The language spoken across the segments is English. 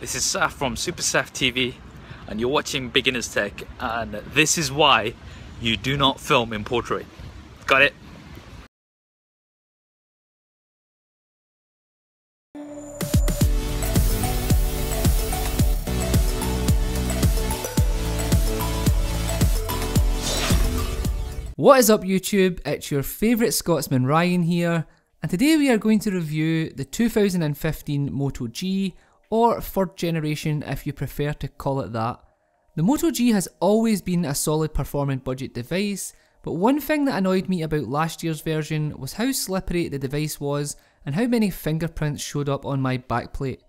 This is Saf from Super Saf TV and you're watching Beginners Tech and this is why you do not film in portrait. Got it? What is up YouTube? It's your favourite Scotsman Ryan here and today we are going to review the 2015 Moto G or 3rd generation if you prefer to call it that. The Moto G has always been a solid performing budget device but one thing that annoyed me about last year's version was how slippery the device was and how many fingerprints showed up on my backplate.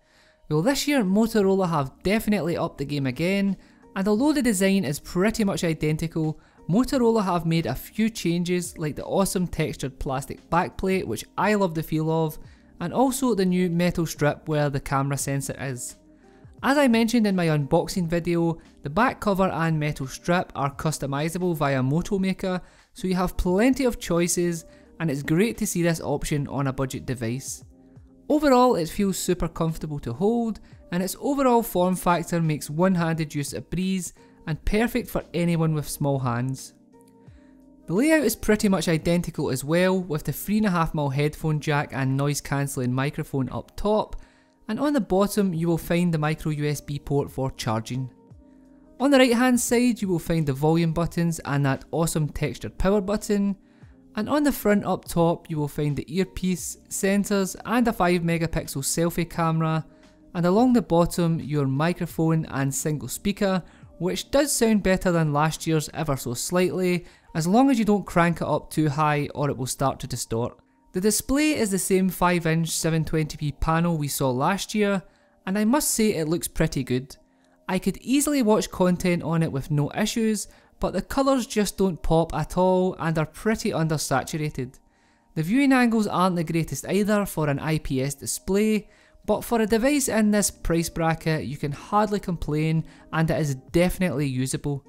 Well this year Motorola have definitely upped the game again and although the design is pretty much identical Motorola have made a few changes like the awesome textured plastic backplate which I love the feel of and also the new metal strip where the camera sensor is. As I mentioned in my unboxing video, the back cover and metal strip are customizable via Motomaker so you have plenty of choices and it's great to see this option on a budget device. Overall it feels super comfortable to hold and its overall form factor makes one-handed use a breeze and perfect for anyone with small hands. The layout is pretty much identical as well with the 3.5mm headphone jack and noise cancelling microphone up top and on the bottom you will find the micro USB port for charging. On the right hand side you will find the volume buttons and that awesome textured power button and on the front up top you will find the earpiece, sensors and a 5 megapixel selfie camera and along the bottom your microphone and single speaker which does sound better than last year's ever so slightly, as long as you don't crank it up too high or it will start to distort. The display is the same 5 inch 720p panel we saw last year, and I must say it looks pretty good. I could easily watch content on it with no issues, but the colours just don't pop at all and are pretty undersaturated. The viewing angles aren't the greatest either for an IPS display, but for a device in this price bracket, you can hardly complain and it is definitely usable.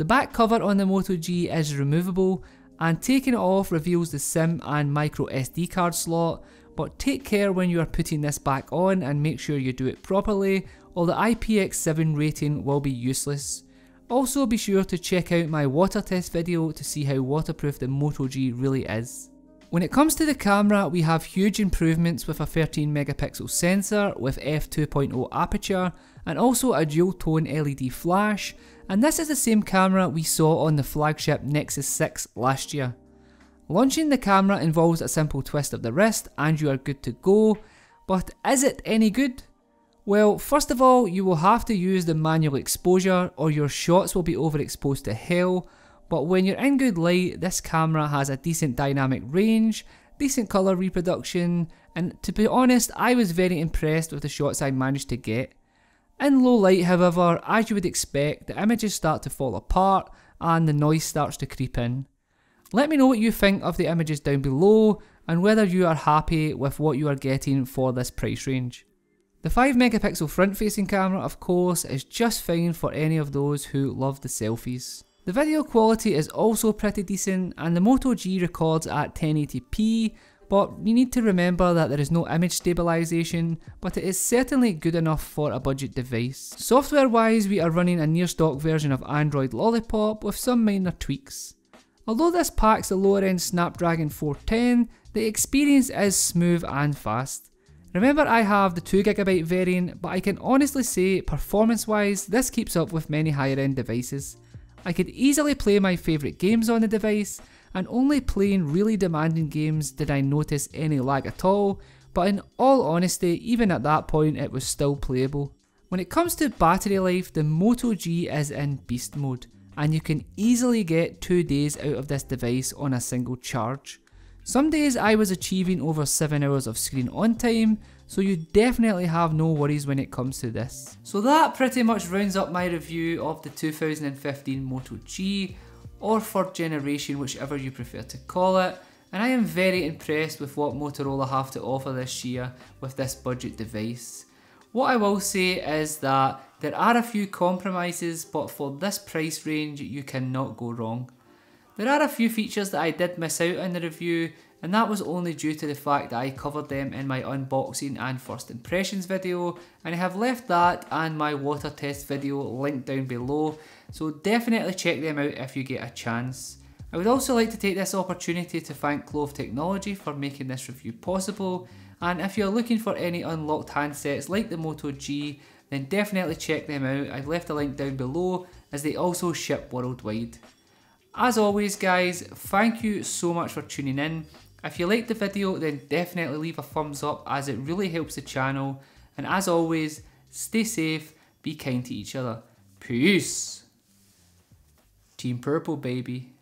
The back cover on the Moto G is removable and taking it off reveals the SIM and micro SD card slot, but take care when you are putting this back on and make sure you do it properly or the IPX7 rating will be useless. Also be sure to check out my water test video to see how waterproof the Moto G really is. When it comes to the camera, we have huge improvements with a 13 megapixel sensor with f2.0 aperture and also a dual tone LED flash and this is the same camera we saw on the flagship Nexus 6 last year. Launching the camera involves a simple twist of the wrist and you are good to go, but is it any good? Well, first of all, you will have to use the manual exposure or your shots will be overexposed to hell but when you're in good light, this camera has a decent dynamic range, decent colour reproduction, and to be honest, I was very impressed with the shots I managed to get. In low light, however, as you would expect, the images start to fall apart and the noise starts to creep in. Let me know what you think of the images down below and whether you are happy with what you are getting for this price range. The 5 megapixel front facing camera of course is just fine for any of those who love the selfies. The video quality is also pretty decent and the Moto G records at 1080p but you need to remember that there is no image stabilisation, but it is certainly good enough for a budget device. Software wise we are running a near stock version of Android Lollipop with some minor tweaks. Although this packs a lower end Snapdragon 410, the experience is smooth and fast. Remember I have the 2GB variant, but I can honestly say performance wise this keeps up with many higher end devices. I could easily play my favourite games on the device, and only playing really demanding games did I notice any lag at all, but in all honesty, even at that point it was still playable. When it comes to battery life, the Moto G is in beast mode, and you can easily get 2 days out of this device on a single charge. Some days I was achieving over 7 hours of screen on time, so you definitely have no worries when it comes to this. So that pretty much rounds up my review of the 2015 Moto G, or fourth generation, whichever you prefer to call it. And I am very impressed with what Motorola have to offer this year with this budget device. What I will say is that there are a few compromises, but for this price range, you cannot go wrong. There are a few features that I did miss out in the review, and that was only due to the fact that I covered them in my unboxing and first impressions video and I have left that and my water test video linked down below so definitely check them out if you get a chance. I would also like to take this opportunity to thank Clove Technology for making this review possible and if you're looking for any unlocked handsets like the Moto G then definitely check them out. I've left a link down below as they also ship worldwide. As always guys, thank you so much for tuning in. If you liked the video then definitely leave a thumbs up as it really helps the channel and as always, stay safe, be kind to each other. Peace! Team Purple baby.